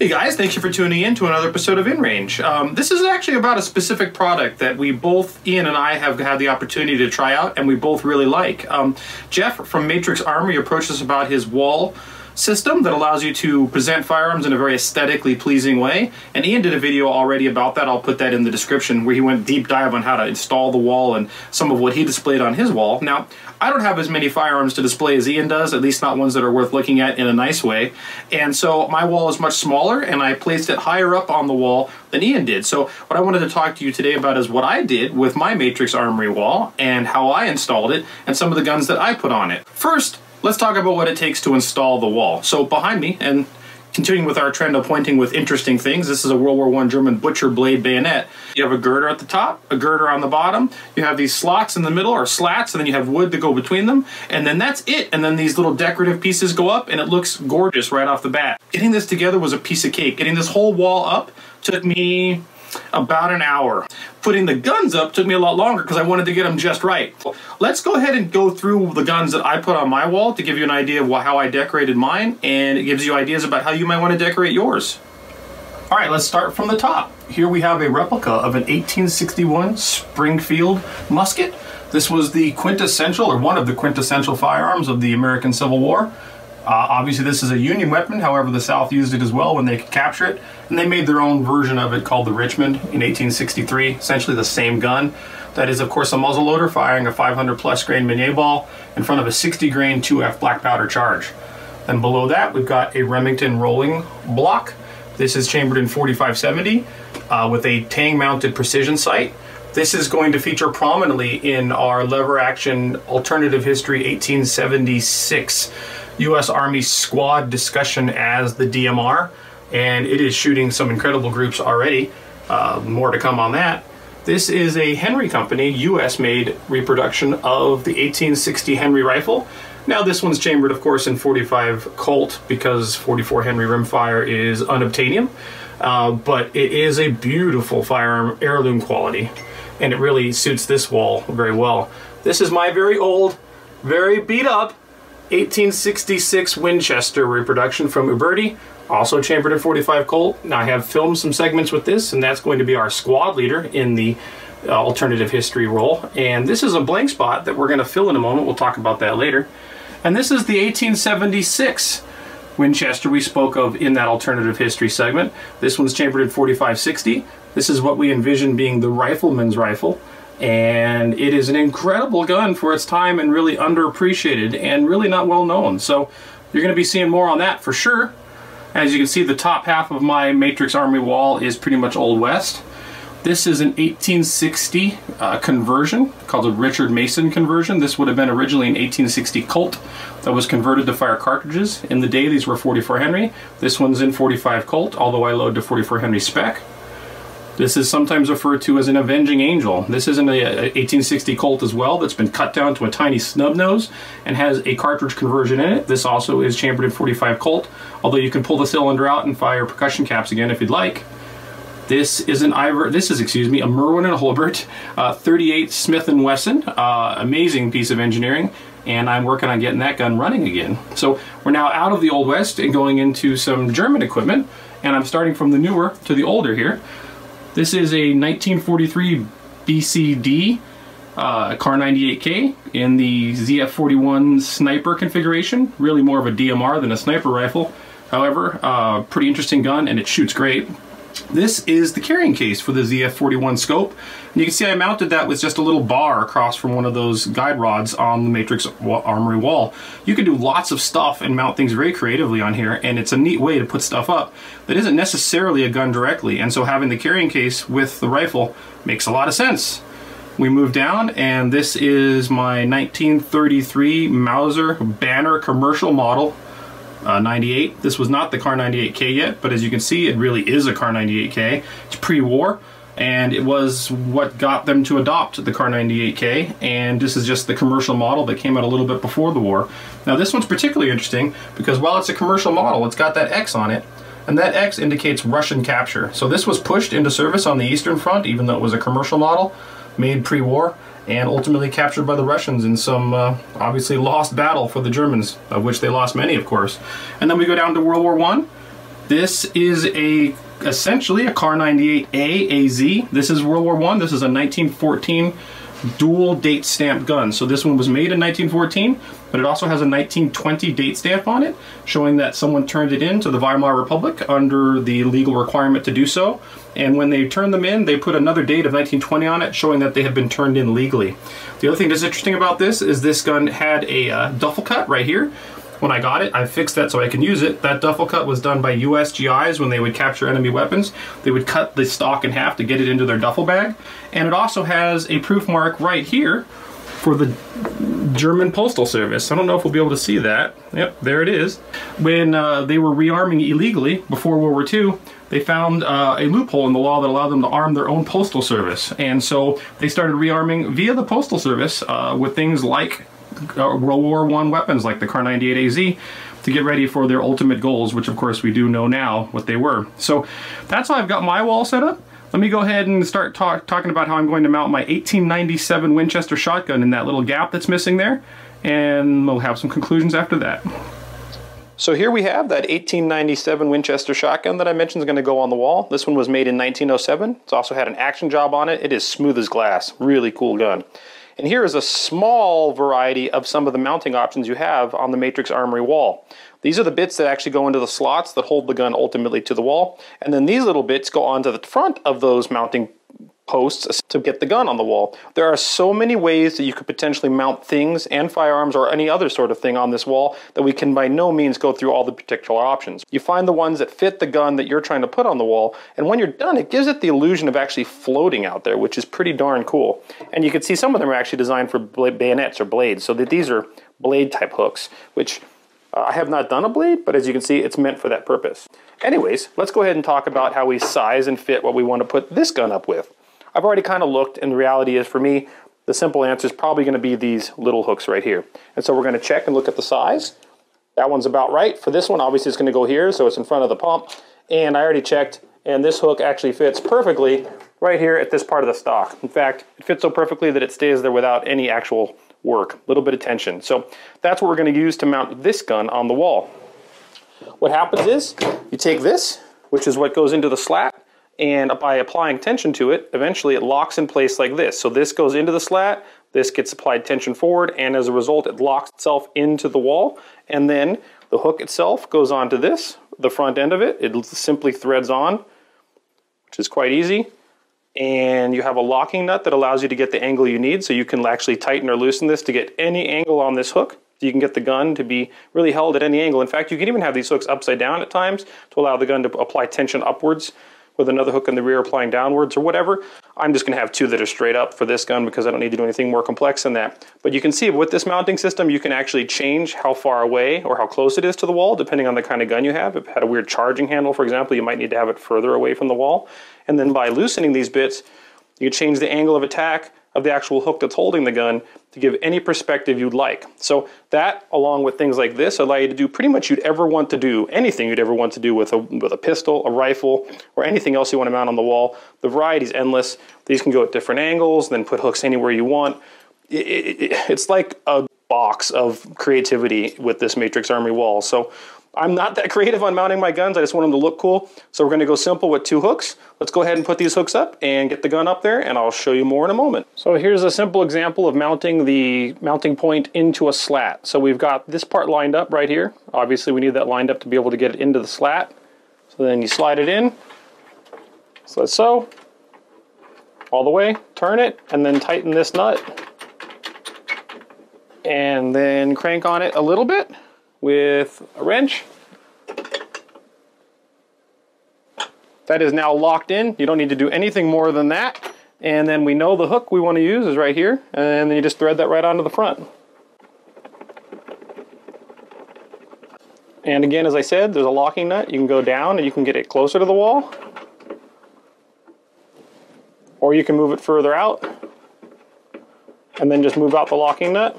Hey guys, thank you for tuning in to another episode of In Range. Um, this is actually about a specific product that we both, Ian and I, have had the opportunity to try out and we both really like. Um, Jeff from Matrix Armory approached us about his wall system that allows you to present firearms in a very aesthetically pleasing way. And Ian did a video already about that. I'll put that in the description where he went deep dive on how to install the wall and some of what he displayed on his wall. Now, I don't have as many firearms to display as Ian does, at least not ones that are worth looking at in a nice way. And so my wall is much smaller and I placed it higher up on the wall than Ian did. So what I wanted to talk to you today about is what I did with my Matrix Armory wall and how I installed it and some of the guns that I put on it. First, let's talk about what it takes to install the wall. So behind me, and continuing with our trend of pointing with interesting things, this is a World War I German butcher blade bayonet. You have a girder at the top, a girder on the bottom, you have these slots in the middle, or slats, and then you have wood to go between them, and then that's it. And then these little decorative pieces go up, and it looks gorgeous right off the bat. Getting this together was a piece of cake. Getting this whole wall up took me about an hour. Putting the guns up took me a lot longer because I wanted to get them just right. Let's go ahead and go through the guns that I put on my wall to give you an idea of how I decorated mine and it gives you ideas about how you might want to decorate yours. All right, let's start from the top. Here we have a replica of an 1861 Springfield musket. This was the quintessential, or one of the quintessential firearms of the American Civil War. Uh, obviously, this is a Union weapon, however, the South used it as well when they could capture it, and they made their own version of it called the Richmond in 1863, essentially the same gun. That is, of course, a muzzleloader firing a 500 plus grain Minié ball in front of a 60 grain 2F black powder charge. Then below that, we've got a Remington rolling block. This is chambered in 4570 uh, with a tang mounted precision sight. This is going to feature prominently in our lever action alternative history 1876 U.S. Army squad discussion as the DMR, and it is shooting some incredible groups already. Uh, more to come on that. This is a Henry Company U.S. made reproduction of the 1860 Henry rifle. Now this one's chambered, of course, in 45 Colt because 44 Henry rimfire is unobtainium, uh, but it is a beautiful firearm, heirloom quality, and it really suits this wall very well. This is my very old, very beat up 1866 Winchester reproduction from Uberti, also chambered in 45 Colt. Now I have filmed some segments with this, and that's going to be our squad leader in the uh, alternative history role. And this is a blank spot that we're going to fill in a moment. We'll talk about that later. And this is the 1876 Winchester we spoke of in that alternative history segment. This one's chambered in 4560. This is what we envision being the rifleman's rifle and it is an incredible gun for its time and really underappreciated and really not well known. So you're going to be seeing more on that for sure. As you can see, the top half of my Matrix Armory wall is pretty much Old West. This is an 1860 uh, conversion called a Richard Mason conversion. This would have been originally an 1860 Colt that was converted to fire cartridges. In the day, these were 44 Henry. This one's in 45 Colt, although I load to 44 Henry spec. This is sometimes referred to as an avenging angel. This is an 1860 Colt as well that's been cut down to a tiny snub nose and has a cartridge conversion in it. This also is chambered in 45 Colt, although you can pull the cylinder out and fire percussion caps again if you'd like. This is an Ivor, this is, excuse me, a Merwin and Hulbert uh, 38 Smith & Wesson. Uh, amazing piece of engineering, and I'm working on getting that gun running again. So we're now out of the Old West and going into some German equipment, and I'm starting from the newer to the older here. This is a 1943 BCD uh, Kar 98K in the ZF41 sniper configuration. Really more of a DMR than a sniper rifle. However, uh, pretty interesting gun and it shoots great. This is the carrying case for the ZF41 scope. And you can see I mounted that with just a little bar across from one of those guide rods on the Matrix Armory wall. You can do lots of stuff and mount things very creatively on here, and it's a neat way to put stuff up that isn't necessarily a gun directly, and so having the carrying case with the rifle makes a lot of sense. We move down, and this is my 1933 Mauser Banner commercial model uh, 98. This was not the Kar 98K yet, but as you can see, it really is a Kar 98K. It's pre-war, and it was what got them to adopt the Kar 98K, and this is just the commercial model that came out a little bit before the war. Now this one's particularly interesting because while it's a commercial model, it's got that X on it, and that X indicates Russian capture. So this was pushed into service on the Eastern Front, even though it was a commercial model made pre-war, and ultimately captured by the Russians in some uh, obviously lost battle for the Germans, of which they lost many, of course. And then we go down to World War One. This is a essentially a Kar 98A AZ. This is World War One. This is a 1914 dual date stamp gun. So this one was made in 1914, but it also has a 1920 date stamp on it, showing that someone turned it in to the Weimar Republic under the legal requirement to do so. And when they turned them in, they put another date of 1920 on it, showing that they had been turned in legally. The other thing that's interesting about this is this gun had a uh, duffel cut right here, when I got it, I fixed that so I can use it. That duffel cut was done by USGIs when they would capture enemy weapons. They would cut the stock in half to get it into their duffel bag. And it also has a proof mark right here for the German Postal Service. I don't know if we'll be able to see that. Yep, there it is. When uh, they were rearming illegally before World War II, they found uh, a loophole in the law that allowed them to arm their own postal service. And so they started rearming via the postal service uh, with things like Uh, World War One weapons like the Kar 98 AZ to get ready for their ultimate goals, which of course we do know now what they were. So that's how I've got my wall set up. Let me go ahead and start talk, talking about how I'm going to mount my 1897 Winchester shotgun in that little gap that's missing there, and we'll have some conclusions after that. So here we have that 1897 Winchester shotgun that I mentioned is going to go on the wall. This one was made in 1907. It's also had an action job on it. It is smooth as glass. Really cool gun. And here is a small variety of some of the mounting options you have on the Matrix Armory wall. These are the bits that actually go into the slots that hold the gun ultimately to the wall. And then these little bits go onto the front of those mounting posts to get the gun on the wall. There are so many ways that you could potentially mount things and firearms or any other sort of thing on this wall that we can by no means go through all the particular options. You find the ones that fit the gun that you're trying to put on the wall, and when you're done, it gives it the illusion of actually floating out there, which is pretty darn cool. And you can see some of them are actually designed for bayonets or blades, so that these are blade type hooks, which uh, I have not done a blade, but as you can see, it's meant for that purpose. Anyways, let's go ahead and talk about how we size and fit what we want to put this gun up with. I've already kind of looked, and the reality is for me, the simple answer is probably going to be these little hooks right here. And so we're going to check and look at the size. That one's about right. For this one, obviously it's going to go here, so it's in front of the pump. And I already checked, and this hook actually fits perfectly right here at this part of the stock. In fact, it fits so perfectly that it stays there without any actual work, a little bit of tension. So that's what we're going to use to mount this gun on the wall. What happens is you take this, which is what goes into the slat, and by applying tension to it, eventually it locks in place like this. So this goes into the slat, this gets applied tension forward, and as a result, it locks itself into the wall, and then the hook itself goes onto this, the front end of it. It simply threads on, which is quite easy. And you have a locking nut that allows you to get the angle you need, so you can actually tighten or loosen this to get any angle on this hook. So you can get the gun to be really held at any angle. In fact, you can even have these hooks upside down at times to allow the gun to apply tension upwards with another hook in the rear applying downwards or whatever. I'm just gonna have two that are straight up for this gun because I don't need to do anything more complex than that. But you can see with this mounting system, you can actually change how far away or how close it is to the wall, depending on the kind of gun you have. If it had a weird charging handle, for example, you might need to have it further away from the wall. And then by loosening these bits, you change the angle of attack of the actual hook that's holding the gun to give any perspective you'd like. So that, along with things like this, allow you to do pretty much you'd ever want to do, anything you'd ever want to do with a, with a pistol, a rifle, or anything else you want to mount on the wall. The variety is endless. These can go at different angles, then put hooks anywhere you want. It, it, it's like a box of creativity with this Matrix Armory wall. So I'm not that creative on mounting my guns. I just want them to look cool. So we're gonna go simple with two hooks. Let's go ahead and put these hooks up and get the gun up there and I'll show you more in a moment. So here's a simple example of mounting the mounting point into a slat. So we've got this part lined up right here. Obviously we need that lined up to be able to get it into the slat. So then you slide it in, so like so, all the way, turn it, and then tighten this nut. And then crank on it a little bit with a wrench. That is now locked in. You don't need to do anything more than that. And then we know the hook we want to use is right here. And then you just thread that right onto the front. And again, as I said, there's a locking nut. You can go down and you can get it closer to the wall. Or you can move it further out and then just move out the locking nut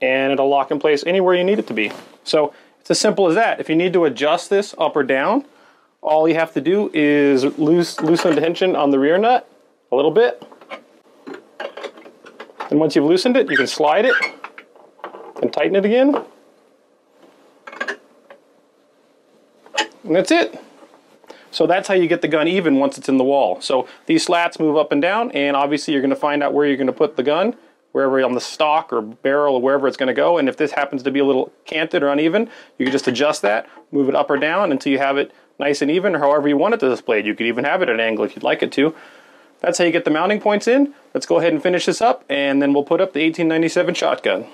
and it'll lock in place anywhere you need it to be. So it's as simple as that. If you need to adjust this up or down, all you have to do is loose, loosen the tension on the rear nut a little bit. And once you've loosened it, you can slide it and tighten it again. And that's it. So that's how you get the gun even once it's in the wall. So these slats move up and down, and obviously you're going to find out where you're going to put the gun, wherever on the stock or barrel or wherever it's going to go. And if this happens to be a little canted or uneven, you can just adjust that, move it up or down until you have it nice and even, or however you want it to display. You could even have it at an angle if you'd like it to. That's how you get the mounting points in. Let's go ahead and finish this up, and then we'll put up the 1897 shotgun.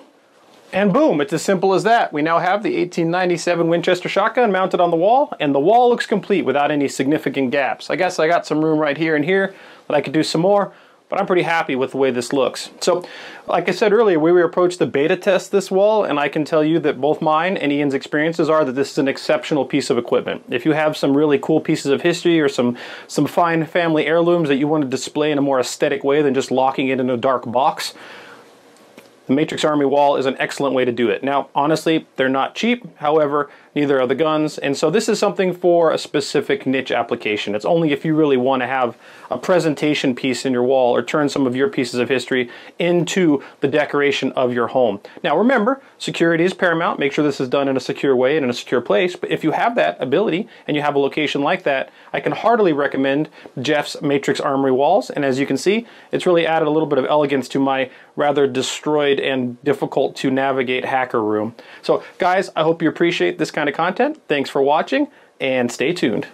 And boom, it's as simple as that. We now have the 1897 Winchester shotgun mounted on the wall, and the wall looks complete without any significant gaps. I guess I got some room right here and here that I could do some more, but I'm pretty happy with the way this looks. So, like I said earlier, we approached the beta test this wall, and I can tell you that both mine and Ian's experiences are that this is an exceptional piece of equipment. If you have some really cool pieces of history or some, some fine family heirlooms that you want to display in a more aesthetic way than just locking it in a dark box, the Matrix Armory wall is an excellent way to do it. Now, honestly, they're not cheap. However, neither are the guns. And so this is something for a specific niche application. It's only if you really want to have a presentation piece in your wall or turn some of your pieces of history into the decoration of your home. Now, remember, security is paramount. Make sure this is done in a secure way and in a secure place. But if you have that ability and you have a location like that, I can heartily recommend Jeff's Matrix Armory walls. And as you can see, it's really added a little bit of elegance to my rather destroyed and difficult to navigate hacker room. So guys, I hope you appreciate this kind of content. Thanks for watching and stay tuned.